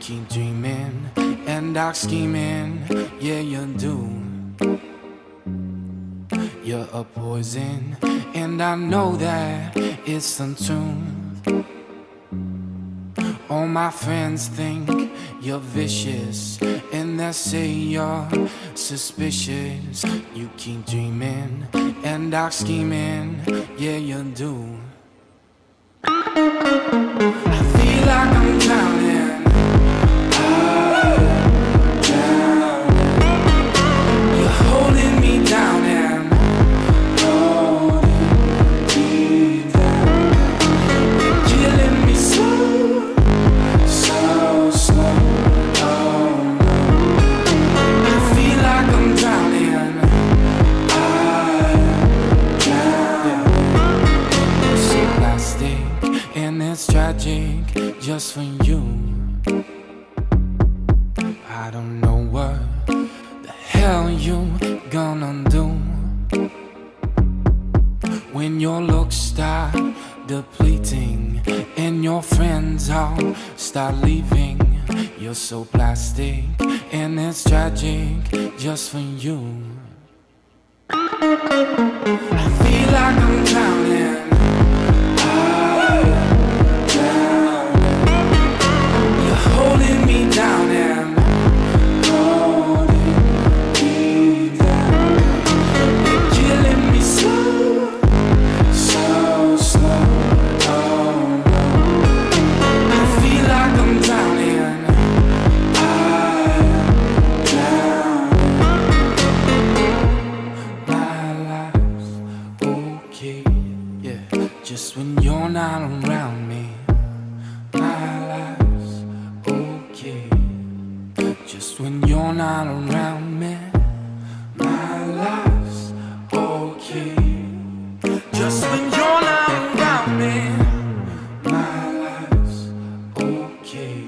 keep dreaming and dark scheming, yeah, you do. You're a poison, and I know that it's untuned. All my friends think you're vicious, and they say you're suspicious. You keep dreaming and dark scheming, yeah, you do. Tragic just for you. I don't know what the hell you gonna do when your looks start depleting and your friends all start leaving. You're so plastic and it's tragic just for you. key. Yeah, just when you're not around me, my life's okay. Just when you're not around me, my life's okay. Just when you're not around me, my life's okay.